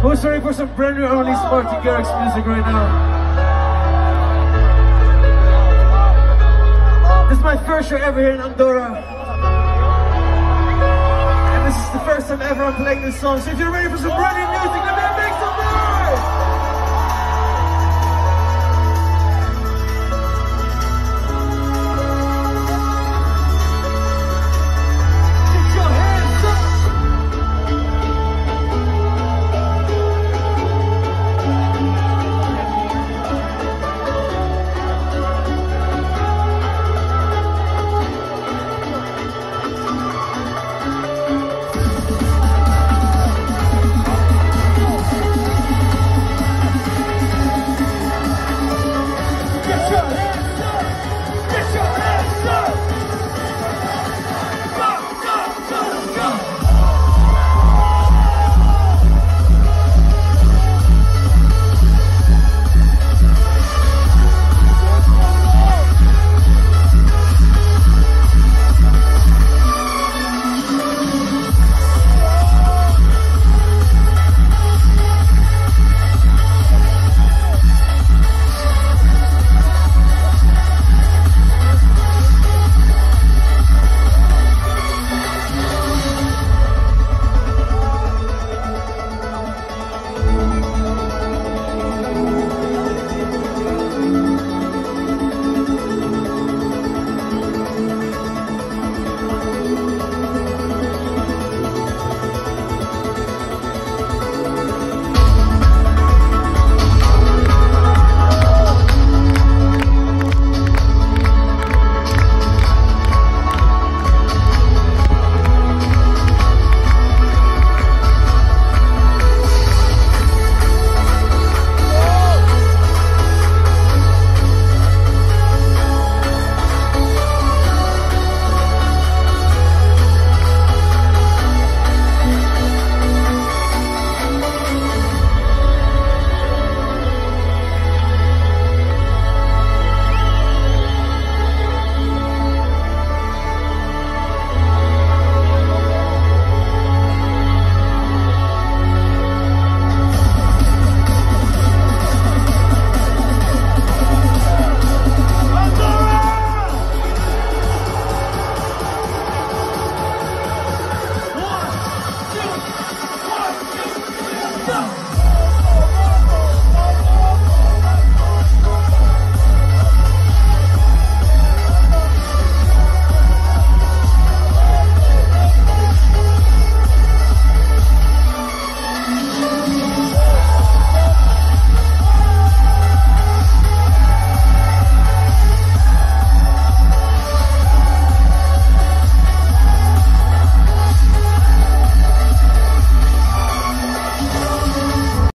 Oh, Who's ready for some brand new only Sparky Garrix music right now? This is my first show ever here in Andorra. And this is the first time ever I'm playing this song. So if you're ready for some brand new music, let me Let's go.